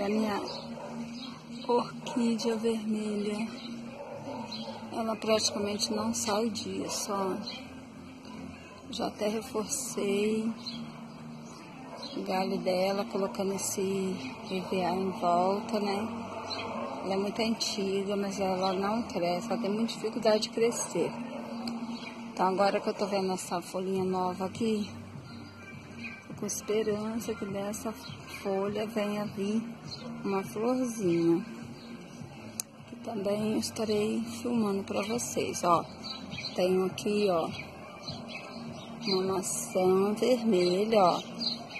Olha minha orquídea vermelha. Ela praticamente não sai disso, ó. Já até reforcei o galho dela, colocando esse EVA em volta, né? Ela é muito antiga, mas ela não cresce, ela tem muita dificuldade de crescer. Então agora que eu tô vendo essa folhinha nova aqui, com esperança que dessa folha venha vir uma florzinha. Que também estarei filmando para vocês, ó. Tenho aqui, ó, uma maçã vermelha, ó.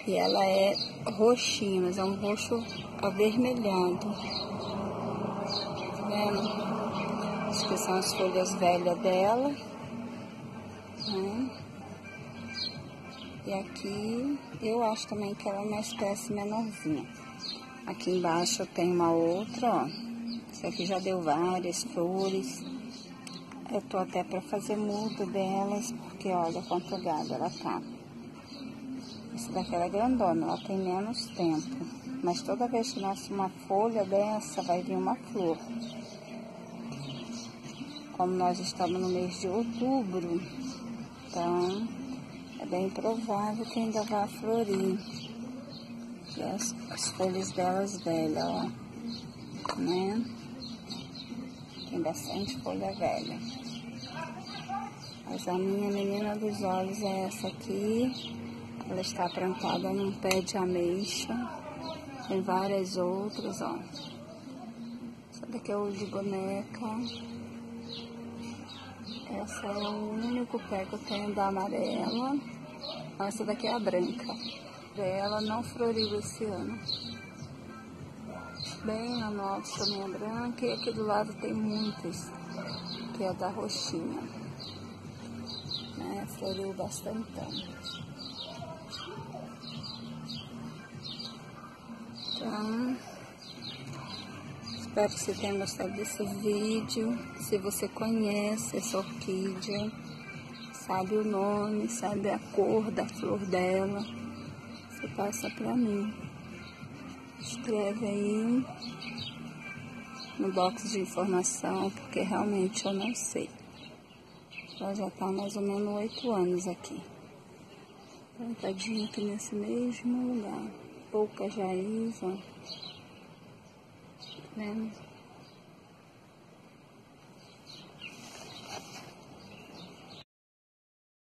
E ela é roxinha, mas é um roxo avermelhado. Tá vendo? Que são as folhas velhas dela. Né? E aqui eu acho também que ela é uma espécie menorzinha. Aqui embaixo tem uma outra, ó. Essa aqui já deu várias flores. Eu tô até para fazer muda delas, porque olha quanto galho ela tá. Essa daqui é grandona, ela tem menos tempo. Mas toda vez que nasce uma folha dessa, vai vir uma flor. Como nós estamos no mês de outubro, então é bem provável que ainda vá florir. E as, as folhas delas velhas, ó. Né? Tem bastante folha velha. Mas a minha menina dos olhos é essa aqui. Ela está plantada num pé de ameixa. Tem várias outras, ó. Essa daqui é o de boneca. Essa é o único pé que eu tenho da amarela. Essa daqui é a branca. Ela não floriu esse ano. Bem a nossa também é branca. E aqui do lado tem muitas, que é da roxinha né? Floriu bastante. Então, espero que você tenha gostado desse vídeo. Se você conhece essa orquídea, sabe o nome, sabe a cor da flor dela, você passa pra mim. Escreve aí no box de informação, porque realmente eu não sei. Ela já está mais ou menos oito anos aqui. Plantadinha aqui nesse mesmo lugar. Pouca ó. Tá vendo?